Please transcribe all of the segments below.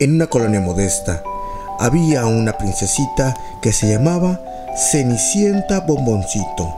En una colonia modesta había una princesita que se llamaba Cenicienta Bomboncito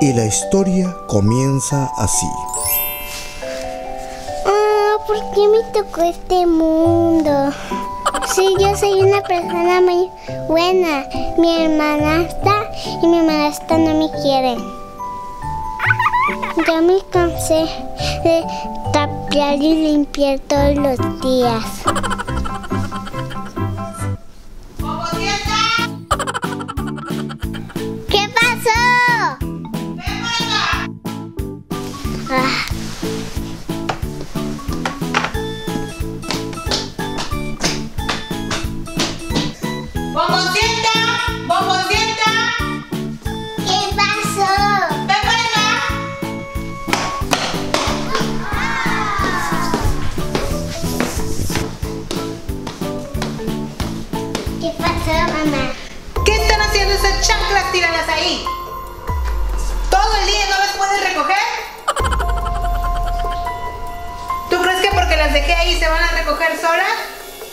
y la historia comienza así. Ah, ¿por qué me tocó este mundo? Sí, yo soy una persona muy buena. Mi hermana está y mi está no me quiere. Yo me cansé de tapiar y limpiar todos los días. Ahí se van a recoger solas?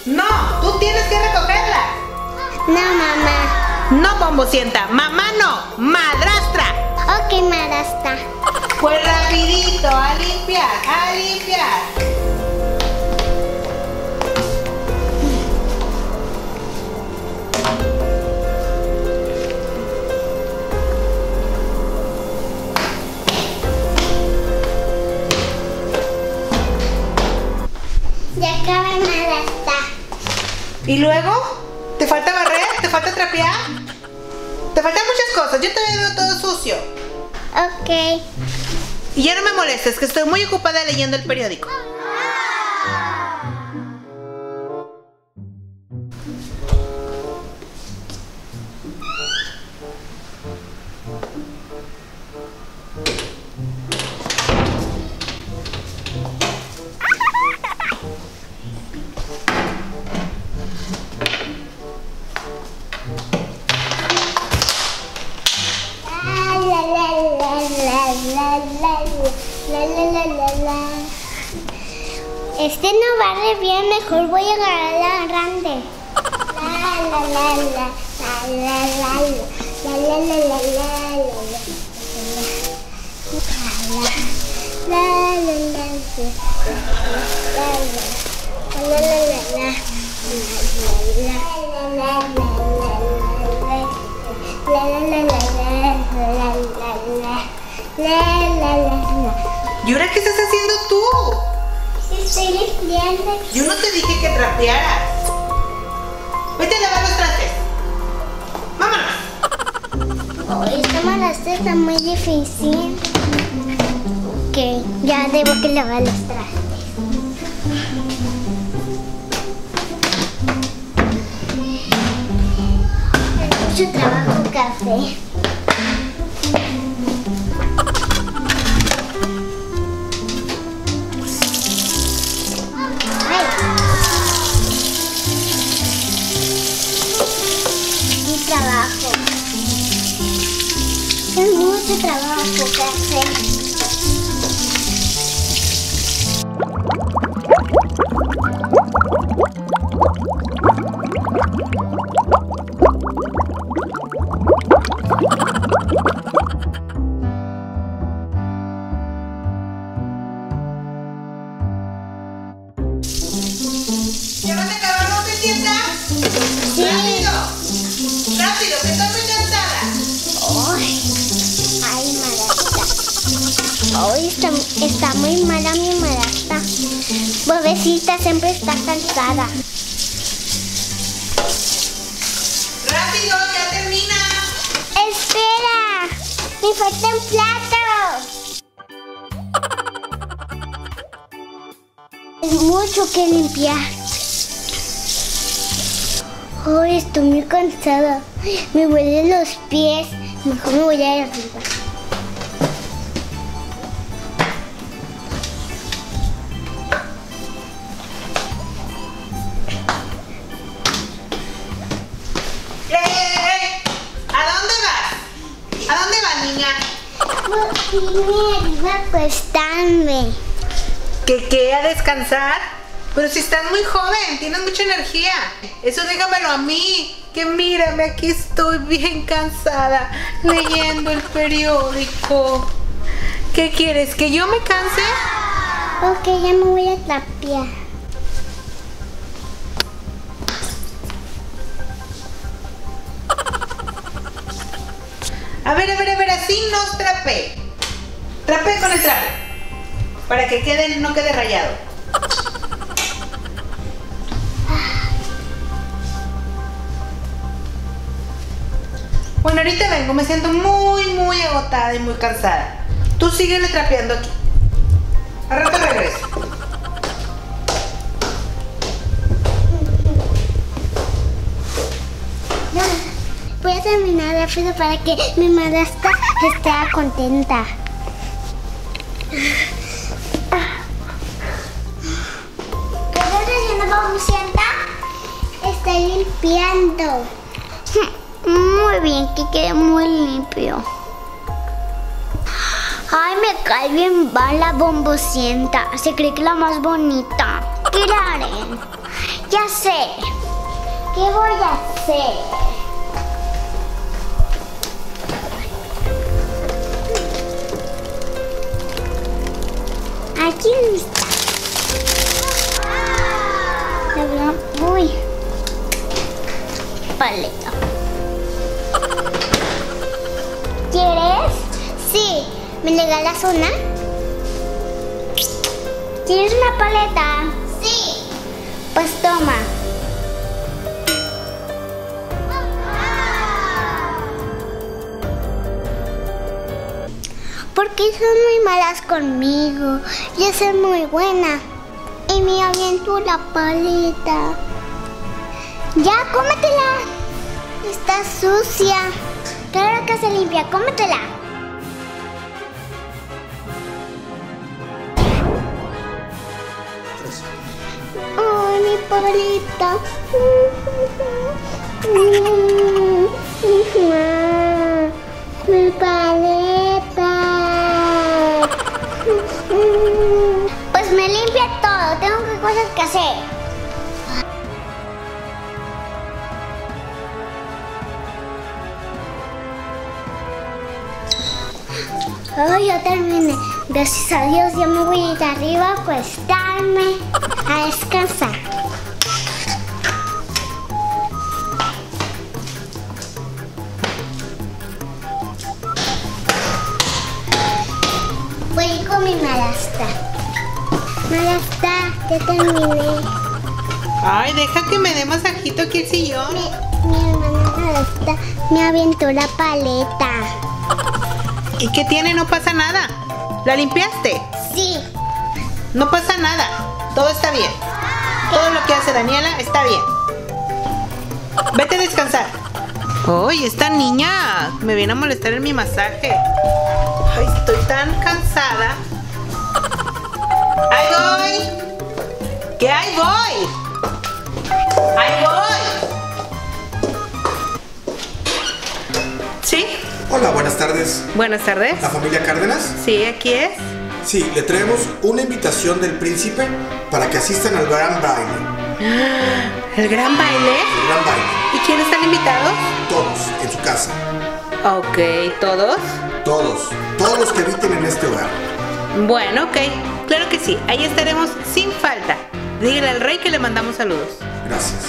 No, tú tienes que recogerlas. No, mamá. No, bombocienta, mamá no, madrastra. Ok, marasta. Pues rapidito, a limpiar, a limpiar. Molestes, que estoy muy ocupada leyendo el periódico. ¿Y ahora qué estás haciendo tú? Estoy limpiando. Yo no te dije que trapearas. Vete a lavar los trastes. Vámonos. Oh, esta malastra está muy difícil. Ok, ya debo que lavar los trastes. Es mucho trabajo café. ¡Rápido, ya termina! ¡Espera! ¡Me falta un plato! Es mucho que limpiar. Ay, estoy muy cansada. Me duelen los pies. Mejor me voy a ir arriba. Vine a acostarme. ¿Que qué? ¿A descansar? Pero si estás muy joven, tienes mucha energía. Eso déjamelo a mí. Que mírame, aquí estoy bien cansada leyendo el periódico. ¿Qué quieres? ¿Que yo me canse? Ok, ya me voy a trapear. A ver, a ver, a ver, así no trape. Trape con el trape. Para que quede, no quede rayado. Bueno, ahorita vengo, me siento muy, muy agotada y muy cansada. Tú síguele trapeando aquí. A rato regreso. Terminar rápido para que mi madrastra esté contenta. ¿Qué estás haciendo, Pabucienta? Estoy limpiando. Muy bien, que quede muy limpio. Ay, me cae bien mal la bombocienta. Se cree que es la más bonita. ¿Qué haré? Ya sé. ¿Qué voy a hacer? Aquí a- Uy. Paleta. ¿Quieres? Sí. ¿Me regalas una? ¿Quieres una paleta? Sí. Pues toma. Porque son muy malas conmigo. Yo soy muy buena. Y me aviento la paleta. Ya, cómetela. Está sucia. Claro que se limpia, cómetela. Ay, mi paleta. Cosas que hacer. Ya terminé. Gracias a Dios, ya me voy a ir arriba a acostarme a descansar. Ya terminé. Ay, deja que me dé masajito aquí el sillón. Mi, mi hermana me aventó la paleta. ¿Y qué tiene? No pasa nada. ¿La limpiaste? Sí. No pasa nada. Todo está bien. Todo lo que hace Daniela está bien. Vete a descansar. Ay, esta niña me viene a molestar en mi masaje. Ay, estoy tan cansada. ¡Ahí voy! ¿Qué ahí voy? ¡Ahí voy! ¿Sí? Hola, buenas tardes. Buenas tardes. ¿La familia Cárdenas? Sí, aquí es. Sí, le traemos una invitación del príncipe para que asistan al gran baile. ¿El gran baile? El gran baile. ¿Y quiénes están invitados? Todos, en su casa. Ok, ¿todos? Todos. Todos los que habiten en este hogar. Bueno, ok. Claro que sí. Ahí estaremos sin falta. Dígale al rey que le mandamos saludos. Gracias.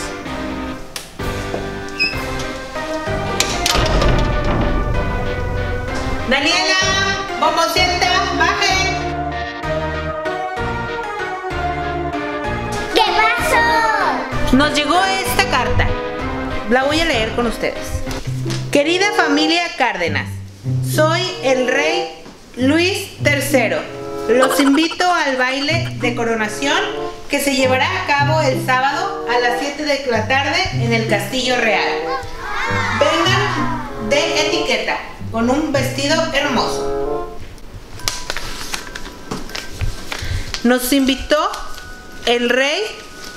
Daniela, bombocienta, baje. ¿Qué pasó? Nos llegó esta carta. La voy a leer con ustedes. Querida familia Cárdenas, soy el rey Luis III. Los invito al baile de coronación que se llevará a cabo el sábado a las 7 de la tarde en el Castillo Real. Vengan de etiqueta con un vestido hermoso. Nos invitó el rey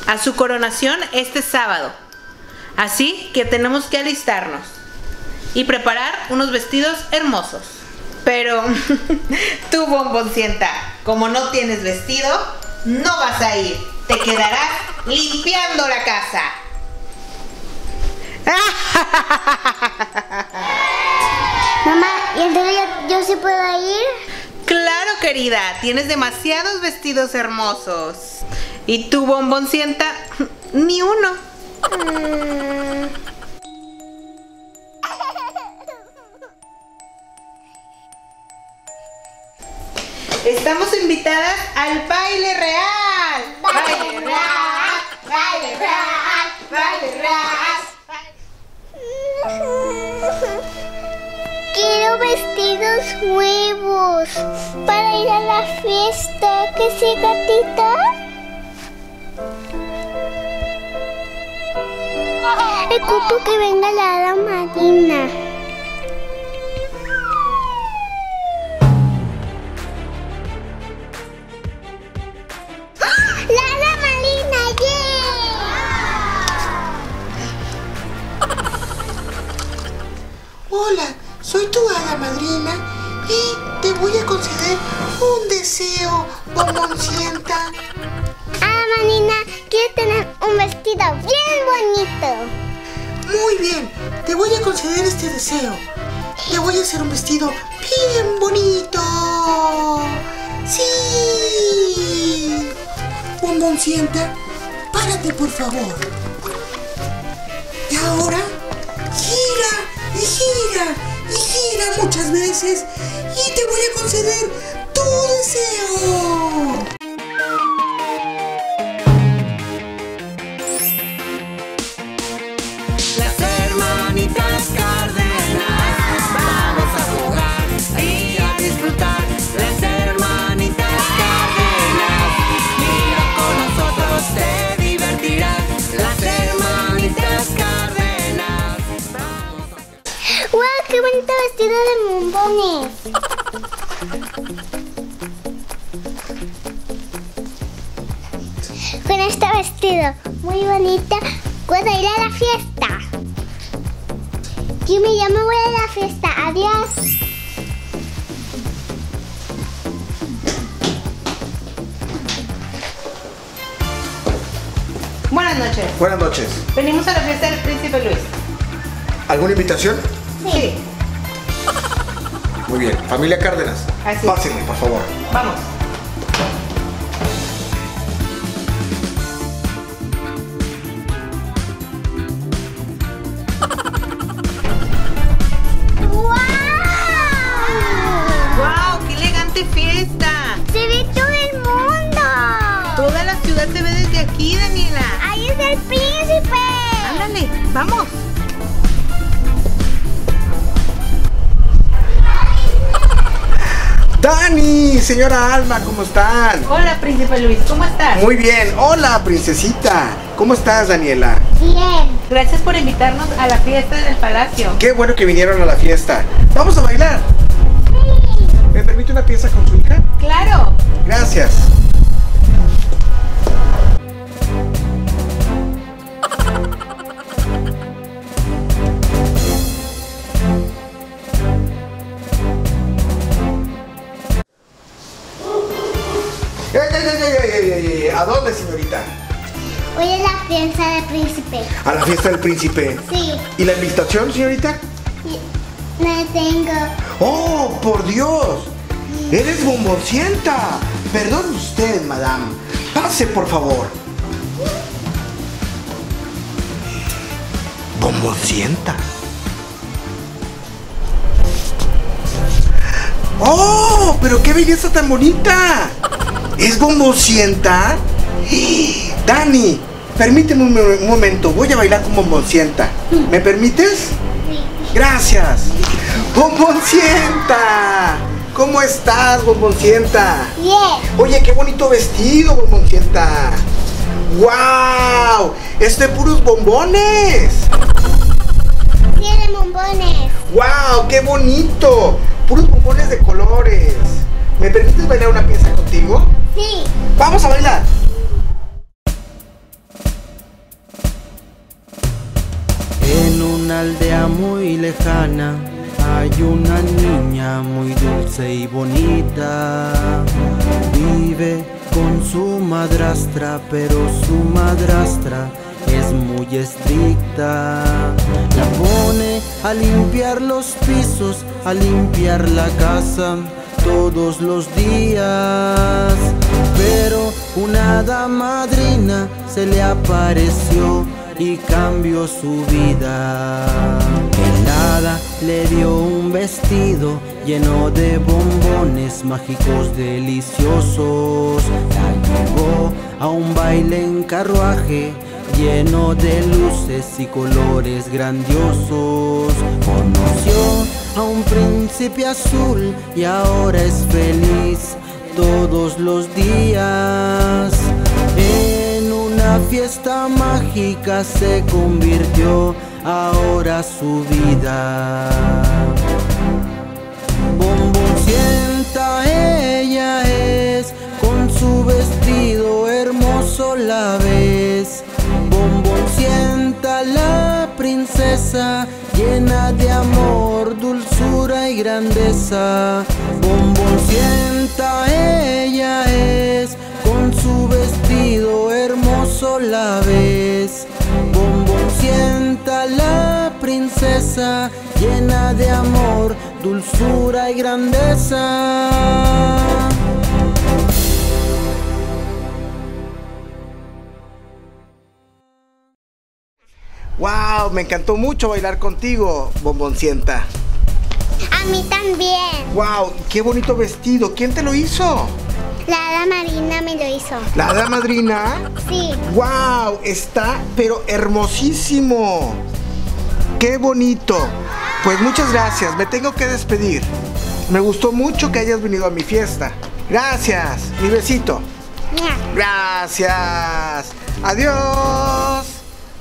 a su coronación este sábado. Así que tenemos que alistarnos y preparar unos vestidos hermosos. Pero tú, bomboncienta, como no tienes vestido, no vas a ir. Te quedarás limpiando la casa. Mamá, ¿y entonces yo, yo sí puedo ir? Claro, querida, tienes demasiados vestidos hermosos. Y tú, bomboncienta, ni uno. Mm. Estamos invitadas al baile real. Baile real, baile real, baile real. Quiero vestidos nuevos para ir a la fiesta. ¿Qué sí, gatita? Ocupo que venga la hada madrina. Bomboncienta. Ah, manina, quiero tener un vestido bien bonito. Muy bien, te voy a conceder este deseo. Te voy a hacer un vestido bien bonito. Sí. Bomboncienta, párate por favor. Y ahora, gira y gira y gira muchas veces y te voy a conceder tu deseo. ¡Wow! ¡Qué bonito vestido de bombones! Con este vestido muy bonito puedo ir a la fiesta. Jimmy, ya me voy a la fiesta. Adiós. Buenas noches. Buenas noches. Venimos a la fiesta del príncipe Luis. ¿Alguna invitación? Sí. Muy bien. Familia Cárdenas. Así por favor. Vamos. Dani, señora Alma, ¿cómo están? Hola, príncipe Luis, ¿cómo estás? Muy bien. Hola, princesita. ¿Cómo estás, Daniela? Bien. Gracias por invitarnos a la fiesta del palacio. Qué bueno que vinieron a la fiesta. Vamos a bailar. ¿Me permite una pieza con su hija? Claro. Gracias. ¡Ey, ey, ey, ey, ey, ey, ey! ¿A dónde, señorita? Voy a la fiesta del príncipe. A la fiesta del príncipe. Sí. ¿Y la invitación, señorita? No tengo. ¡Oh, por Dios! ¡Eres bomboncienta! Perdón usted, madame. Pase, por favor. Bomboncienta. ¡Oh! ¡Pero qué belleza tan bonita! ¿Es bomboncienta? Dani, permíteme un, un momento. Voy a bailar con bomboncienta. ¿Me permites? Sí. Gracias. Bomboncienta. ¿Cómo estás, Bomboncienta? Bien. Oye, qué bonito vestido, Bomboncienta. ¡Wow! ¡Es de puros bombones! Tiene bombones. ¡Wow! ¡Qué bonito! Puros bombones de colores. ¿Me permites bailar una pieza contigo? Sí. ¡Vamos a bailar! En una aldea muy lejana Hay una niña muy dulce y bonita. Vive con su madrastra, pero su madrastra es muy estricta. La pone a limpiar los pisos, a limpiar la casa todos los días. Pero una madrina se le apareció y cambió su vida. El hada le dio un vestido lleno de bombones mágicos deliciosos. La llevó a un baile en carruaje lleno de luces y colores grandiosos. Conoció a un príncipe azul y ahora es feliz todos los días. En una fiesta mágica se convirtió ahora su vida. Bomboncienta ella es, con su vestido hermoso la ves. Bomboncienta la princesa, llena de amor, dulzura y grandeza. Bomboncienta ella la ves. Bomboncienta la princesa, llena de amor, dulzura y grandeza. ¡Wow! Me encantó mucho bailar contigo, bomboncienta. A mí también. ¡Wow! ¡Qué bonito vestido! ¿Quién te lo hizo? La hada marina me lo hizo. ¿La hada madrina? Sí. ¡Wow! Está pero hermosísimo. ¡Qué bonito! Pues muchas gracias, me tengo que despedir. Me gustó mucho que hayas venido a mi fiesta. Gracias. Mi besito. Gracias. Adiós.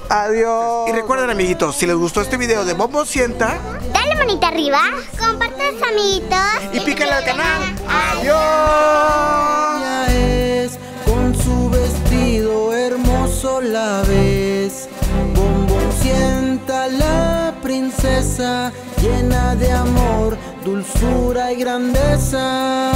Adiós. Y recuerden amiguitos, si les gustó este video de Bombo Sienta Dale manita arriba. Comparte tus amiguitos. y pícale al canal. Adiós. Ella es, con su vestido hermoso la ves. Bomboncienta la princesa, llena de amor, dulzura y grandeza.